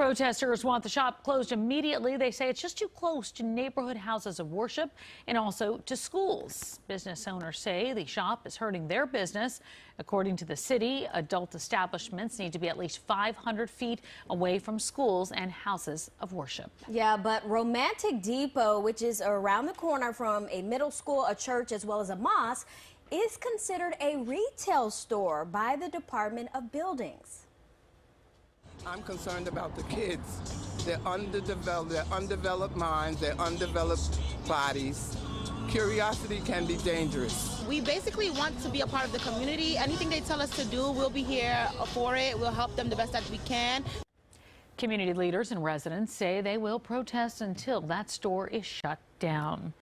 Protesters want the shop closed immediately. They say it's just too close to neighborhood houses of worship and also to schools. Business owners say the shop is hurting their business. According to the city, adult establishments need to be at least 500 feet away from schools and houses of worship. Yeah, but Romantic Depot, which is around the corner from a middle school, a church, as well as a mosque, is considered a retail store by the Department of Buildings. I'm concerned about the kids. They're underdeveloped, they're undeveloped minds, they're undeveloped bodies. Curiosity can be dangerous. We basically want to be a part of the community. Anything they tell us to do, we'll be here for it. We'll help them the best that we can. Community leaders and residents say they will protest until that store is shut down.